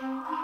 Música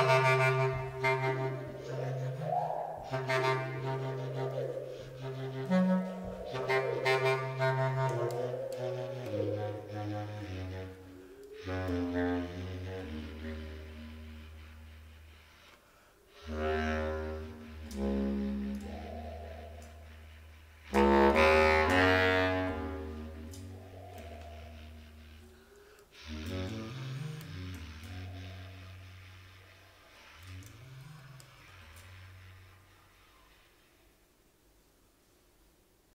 Thank you.